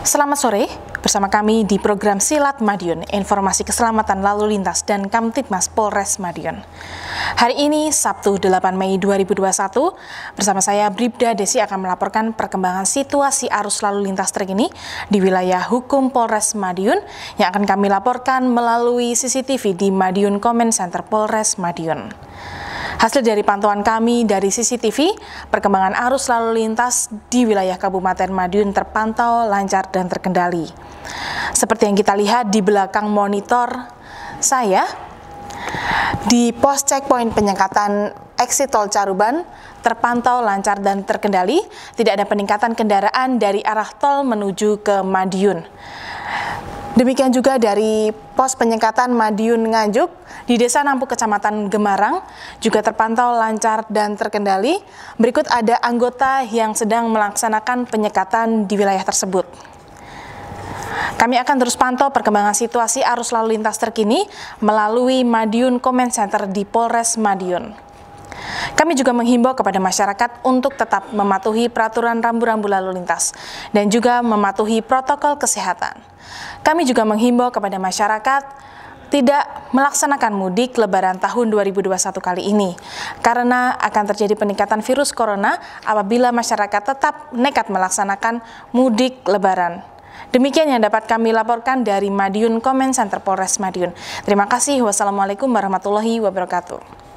Selamat sore, bersama kami di program Silat Madiun, informasi keselamatan lalu lintas dan Kamtipmas Polres Madiun. Hari ini, Sabtu 8 Mei 2021, bersama saya Bribda Desi akan melaporkan perkembangan situasi arus lalu lintas terkini di wilayah hukum Polres Madiun yang akan kami laporkan melalui CCTV di Madiun Comment Center Polres Madiun. Hasil dari pantauan kami dari CCTV, perkembangan arus lalu lintas di wilayah Kabupaten Madiun terpantau lancar dan terkendali. Seperti yang kita lihat di belakang monitor saya, di pos checkpoint penyekatan exit tol Caruban terpantau lancar dan terkendali, tidak ada peningkatan kendaraan dari arah tol menuju ke Madiun. Demikian juga dari pos penyekatan Madiun Nganjuk di Desa Nampu Kecamatan Gemarang juga terpantau lancar dan terkendali. Berikut ada anggota yang sedang melaksanakan penyekatan di wilayah tersebut. Kami akan terus pantau perkembangan situasi arus lalu lintas terkini melalui Madiun Comment Center di Polres Madiun. Kami juga menghimbau kepada masyarakat untuk tetap mematuhi peraturan rambu-rambu lalu lintas dan juga mematuhi protokol kesehatan. Kami juga menghimbau kepada masyarakat tidak melaksanakan mudik lebaran tahun 2021 kali ini karena akan terjadi peningkatan virus corona apabila masyarakat tetap nekat melaksanakan mudik lebaran. Demikian yang dapat kami laporkan dari Madiun Comment Center Polres Madiun. Terima kasih. Wassalamualaikum warahmatullahi wabarakatuh.